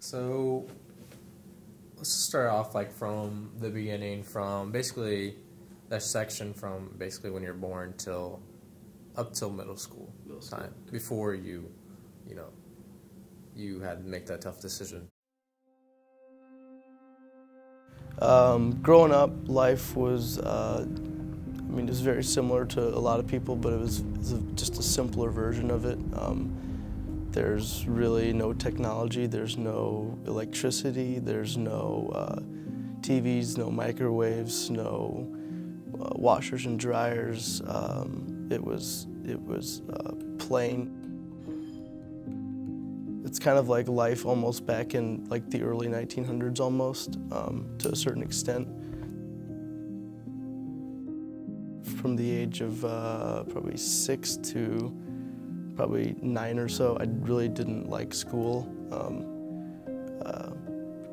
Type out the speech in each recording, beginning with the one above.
So let's start off like from the beginning, from basically that section from basically when you're born till up till middle school, Middle school. time before you, you know, you had to make that tough decision. Um, growing up, life was, uh, I mean, it was very similar to a lot of people, but it was, it was a, just a simpler version of it. Um, there's really no technology, there's no electricity, there's no uh, TVs, no microwaves, no uh, washers and dryers. Um, it was, it was uh, plain it's kind of like life almost back in like the early 1900s almost um, to a certain extent from the age of uh, probably six to probably nine or so. I really didn't like school. Um, uh,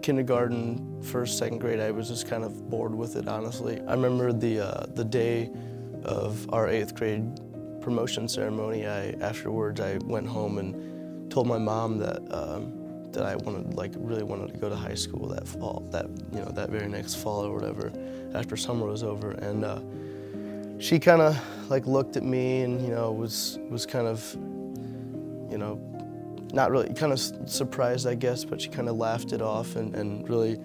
kindergarten first second grade i was just kind of bored with it honestly. I remember the, uh, the day of our eighth grade promotion ceremony i afterwards i went home and told my mom that um, that I wanted, like, really wanted to go to high school that fall, that you know, that very next fall or whatever, after summer was over, and uh, she kind of like looked at me and you know was was kind of, you know, not really kind of surprised I guess, but she kind of laughed it off and, and really.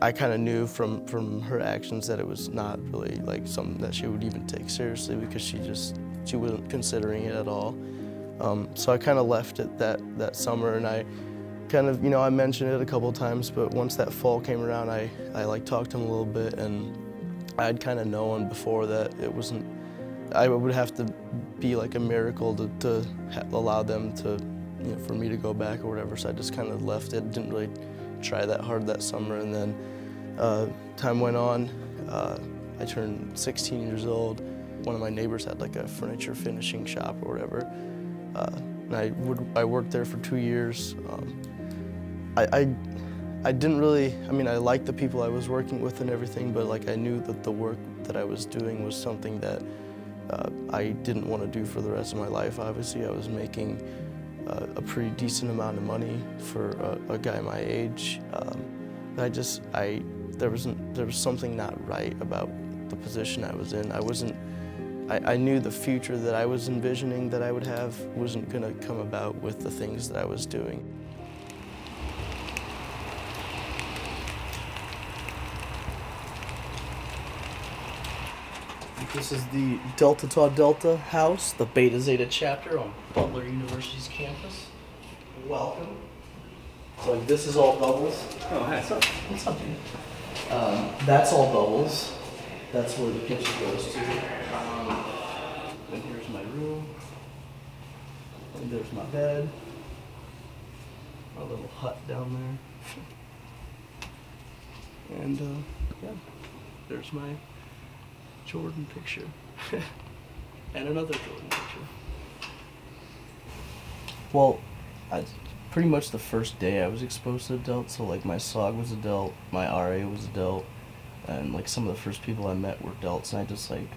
I kind of knew from, from her actions that it was not really like something that she would even take seriously because she just she wasn't considering it at all. Um, so I kind of left it that, that summer and I kind of, you know, I mentioned it a couple times, but once that fall came around, I, I like talked to him a little bit and I'd kind of known before that it wasn't, I would have to be like a miracle to, to allow them to, you know, for me to go back or whatever. So I just kind of left it, didn't really try that hard that summer. And then uh, time went on, uh, I turned 16 years old. One of my neighbors had like a furniture finishing shop or whatever. Uh, and I, would, I worked there for two years. Um, I, I, I, didn't really, I mean, I liked the people I was working with and everything, but like I knew that the work that I was doing was something that uh, I didn't want to do for the rest of my life. Obviously, I was making uh, a pretty decent amount of money for a, a guy my age. Um, I just, I, there wasn't, there was something not right about the position I was in. I wasn't, I, I, knew the future that I was envisioning that I would have wasn't going to come about with the things that I was doing. This is the Delta Tau Delta house, the Beta Zeta chapter on Butler University's campus. Welcome. So this is all bubbles. Oh, hi. What's up? What's up, dude? Um, that's all bubbles. That's where the kitchen goes to. Um, and here's my room. And there's my bed. My little hut down there. And uh, yeah, there's my Jordan picture. and another Jordan picture. Well, I, pretty much the first day I was exposed to adult, so like my SOG was adult, my RA was adult, and like some of the first people I met were adults, and I just like,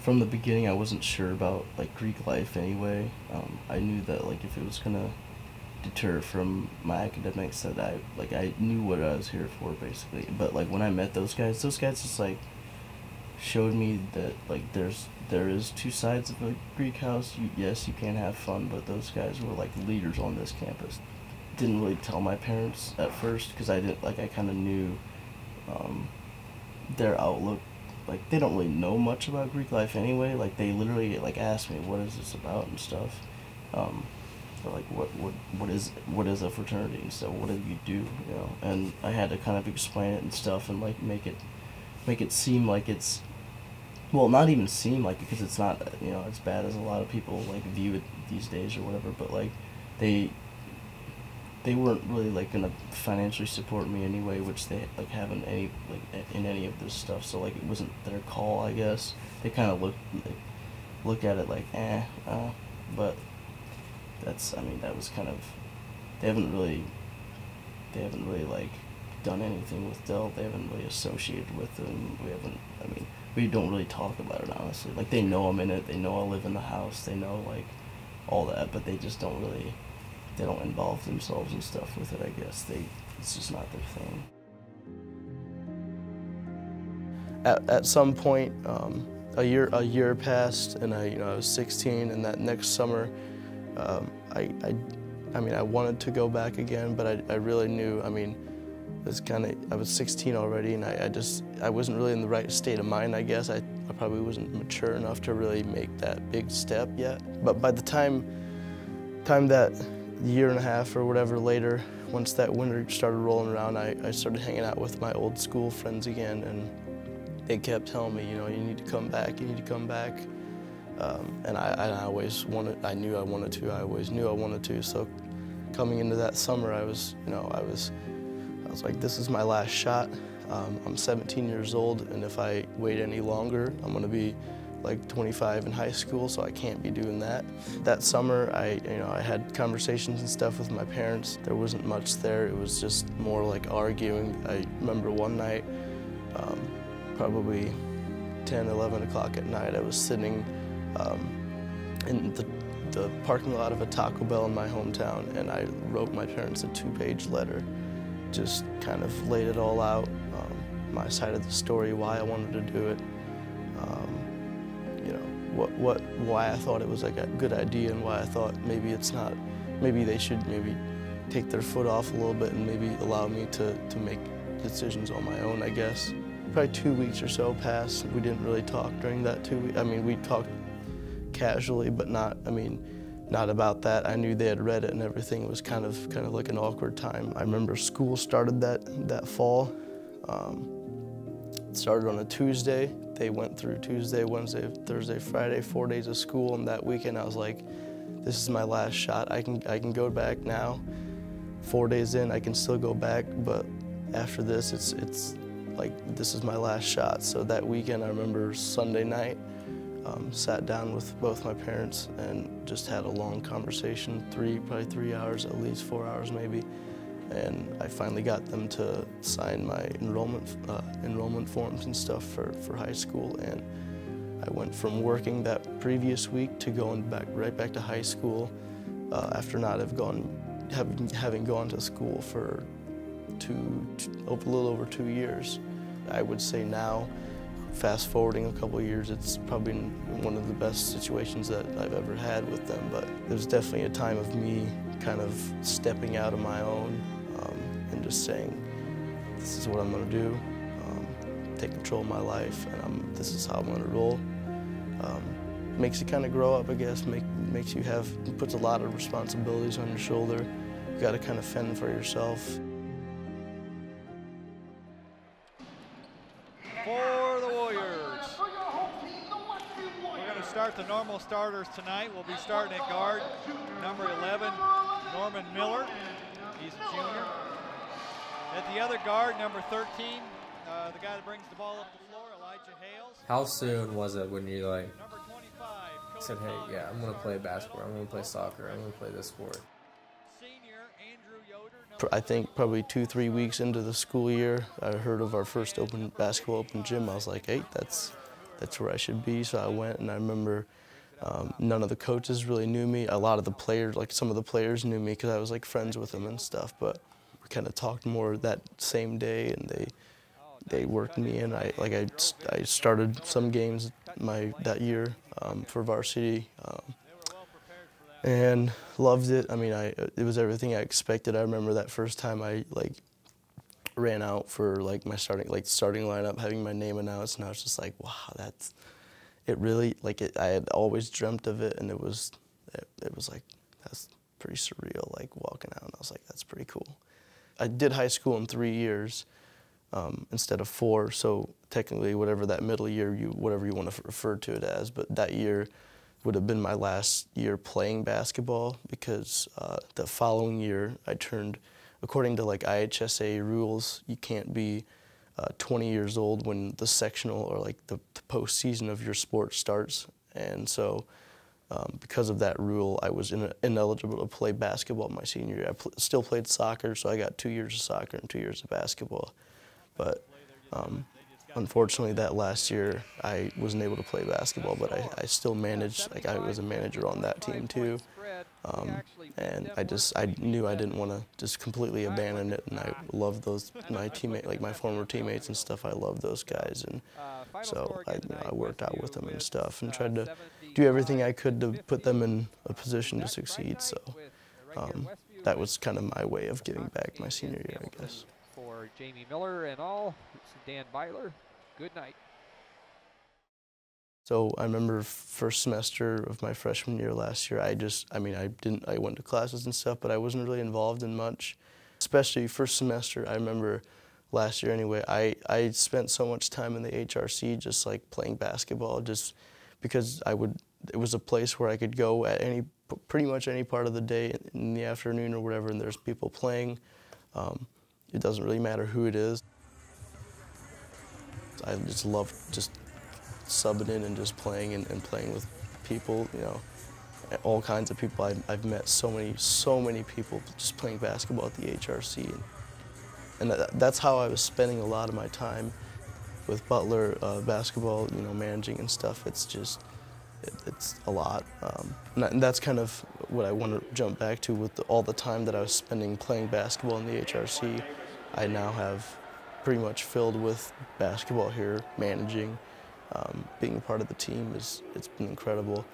from the beginning I wasn't sure about like Greek life anyway. Um, I knew that like if it was gonna deter from my academics, that I like I knew what I was here for basically. But like when I met those guys, those guys just like showed me that like there's there is two sides of a Greek house. You, yes, you can have fun, but those guys were like leaders on this campus. Didn't really tell my parents at first because I didn't like I kind of knew um, their outlook. Like they don't really know much about Greek life anyway. Like they literally like asked me what is this about and stuff. Um, like what what what is what is a fraternity and stuff. What do you do? You know, and I had to kind of explain it and stuff and like make it make it seem like it's well, not even seem like because it's not you know as bad as a lot of people like view it these days or whatever. But like they they weren't really like gonna financially support me anyway, which they like haven't any like in any of this stuff. So like it wasn't their call, I guess. They kind of look like, look at it like eh, uh, but that's I mean that was kind of they haven't really they haven't really like done anything with Delt. They haven't really associated with them. We haven't. I mean, we don't really talk about it honestly. Like they know I'm in it. They know I live in the house. They know like all that, but they just don't really they don't involve themselves and stuff with it. I guess they it's just not their thing. At, at some point, um, a year a year passed, and I you know I was 16, and that next summer, um, I, I I mean I wanted to go back again, but I, I really knew I mean was kind of I was 16 already, and I, I just I wasn't really in the right state of mind. I guess I, I probably wasn't mature enough to really make that big step yet. But by the time time that year and a half or whatever later, once that winter started rolling around, I, I started hanging out with my old school friends again, and they kept telling me, you know, you need to come back, you need to come back. Um, and I, I, always wanted, I knew I wanted to, I always knew I wanted to. So coming into that summer, I was, you know, I was, was like, this is my last shot. Um, I'm 17 years old, and if I wait any longer, I'm gonna be like 25 in high school, so I can't be doing that. That summer, I, you know, I had conversations and stuff with my parents. There wasn't much there. It was just more like arguing. I remember one night, um, probably 10, 11 o'clock at night, I was sitting um, in the, the parking lot of a Taco Bell in my hometown, and I wrote my parents a two-page letter. Just kind of laid it all out, um, my side of the story, why I wanted to do it. Um, you know, what, what, why I thought it was like a good idea and why I thought maybe it's not, maybe they should maybe take their foot off a little bit and maybe allow me to, to make decisions on my own, I guess. Probably two weeks or so passed. We didn't really talk during that two weeks. I mean, we talked casually, but not, I mean, not about that. I knew they had read it and everything. It was kind of, kind of like an awkward time. I remember school started that, that fall. Um, started on a Tuesday. They went through Tuesday, Wednesday, Thursday, Friday, four days of school, and that weekend I was like, this is my last shot. I can, I can go back now. Four days in, I can still go back, but after this, it's, it's like, this is my last shot. So that weekend, I remember Sunday night, um, sat down with both my parents and just had a long conversation, three, probably three hours, at least four hours maybe and I finally got them to sign my enrollment uh, enrollment forms and stuff for, for high school and I went from working that previous week to going back right back to high school uh, after not have gone having, having gone to school for two, two, a little over two years. I would say now, fast forwarding a couple years, it's probably one of the best situations that I've ever had with them, but there's definitely a time of me kind of stepping out of my own and just saying, this is what I'm going to do, um, take control of my life, and I'm, this is how I'm going to roll. Um, makes you kind of grow up, I guess, make, makes you have, puts a lot of responsibilities on your shoulder. You got to kind of fend for yourself. Start the normal starters tonight. We'll be starting at guard, number 11, Norman Miller. He's a junior. At the other guard, number 13, uh, the guy that brings the ball up the floor, Elijah Hales. How soon was it when you like said, hey, yeah, I'm going to play basketball, I'm going to play soccer, I'm going to play this sport? I think probably two, three weeks into the school year, I heard of our first open basketball open gym. I was like, hey, that's that's where I should be. So I went, and I remember um, none of the coaches really knew me. A lot of the players, like some of the players, knew me because I was like friends with them and stuff. But we kind of talked more that same day, and they they worked me in. I like I, I started some games my that year um, for varsity, um, and loved it. I mean, I it was everything I expected. I remember that first time I like ran out for like my starting like starting lineup, having my name announced, and I was just like, wow, that's it. Really like it. I had always dreamt of it, and it was it, it was like that's pretty surreal. Like walking out, and I was like, that's pretty cool. I did high school in three years um, instead of four, so technically whatever that middle year, you whatever you want to refer to it as, but that year would have been my last year playing basketball because uh, the following year I turned, according to like IHSA rules, you can't be uh, 20 years old when the sectional or like the, the postseason of your sport starts, and so um, because of that rule, I was in, ineligible to play basketball my senior year. I pl still played soccer, so I got two years of soccer and two years of basketball. But um, unfortunately, that last year I wasn't able to play basketball, but I, I still managed, like I was a manager on that team too. Um, and I just I knew I didn't want to just completely abandon it, and I loved those my teammate like my former teammates and stuff. I loved those guys, and so I, you know, I worked out with them and stuff, and tried to do everything I could to put them in a position to succeed. So um, that was kind of my way of giving back my senior year, I guess. For Jamie Miller and all, Dan Byler, good night. So I remember first semester of my freshman year last year, I just, I mean, I didn't, I went to classes and stuff, but I wasn't really involved in much. Especially first semester, I remember last year anyway, I, I spent so much time in the HRC just like playing basketball, just because I would, it was a place where I could go at any, pretty much any part of the day in the afternoon or whatever, and there's people playing. Um, it doesn't really matter who it is. I just love just subbing in and just playing and, and playing with people, you know, all kinds of people. I, I've met so many, so many people just playing basketball at the HRC. And, and that, that's how I was spending a lot of my time with Butler uh, basketball, you know, managing and stuff. It's just, it, it's a lot. Um, and, that, and, that's kind of what I want to jump back to with the, all the time that I was spending playing basketball in the HRC. I now have pretty much filled with basketball here, managing, um, being a part of the team is it's been incredible.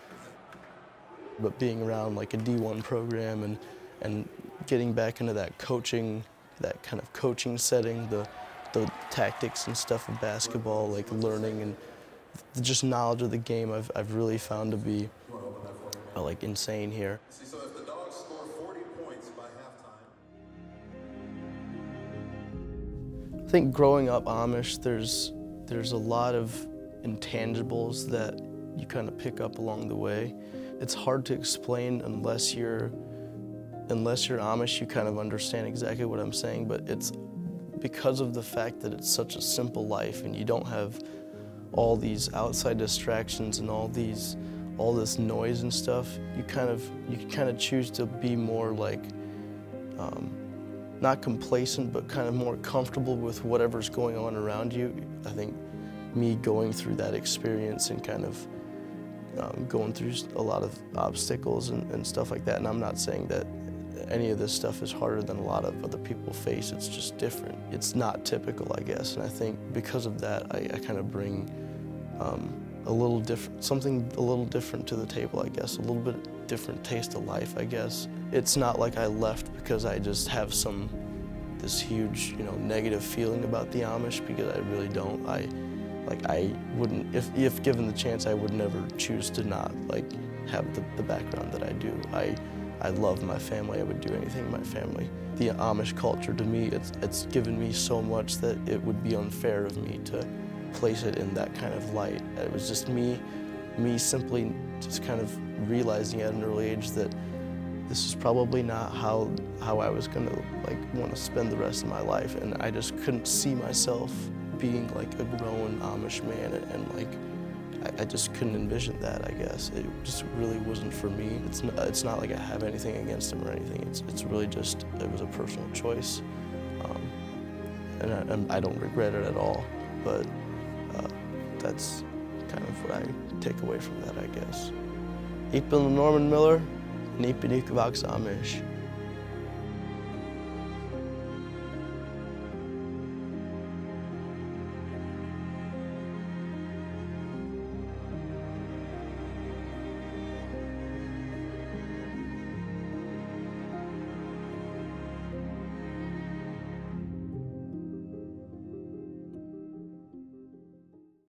But being around like a D1 program and and getting back into that coaching, that kind of coaching setting, the the tactics and stuff of basketball, like learning and just knowledge of the game, I've I've really found to be uh, like insane here. I think growing up Amish, there's there's a lot of intangibles that you kind of pick up along the way. It's hard to explain unless you're unless you're Amish, you kind of understand exactly what I'm saying, but it's because of the fact that it's such a simple life and you don't have all these outside distractions and all these all this noise and stuff, you kind of you kind of choose to be more like um, not complacent, but kind of more comfortable with whatever's going on around you. I think me going through that experience and kind of um, going through a lot of obstacles and, and, stuff like that. And I'm not saying that any of this stuff is harder than a lot of other people face. It's just different. It's not typical, I guess. And I think because of that, I, I kind of bring um, a little different, something a little different to the table, I guess. A little bit different taste of life, I guess. It's not like I left because I just have some this huge, you know, negative feeling about the Amish because I really don't. I like I wouldn't, if, if given the chance, I would never choose to not like have the, the background that I do. I, I love my family. I would do anything in my family. The Amish culture to me, it's, it's given me so much that it would be unfair of me to place it in that kind of light. It was just me, me simply just kind of realizing at an early age that this is probably not how how I was gonna like want to spend the rest of my life, and I just couldn't see myself being like a grown Amish man and, and like I, I, just couldn't envision that. I guess it just really wasn't for me. It's not, it's not like I have anything against him or anything. It's it's really just it was a personal choice, um, and, I, and, I, don't regret it at all. But uh, that's kind of what I take away from that, I guess. Ik Norman Miller en ik Amish.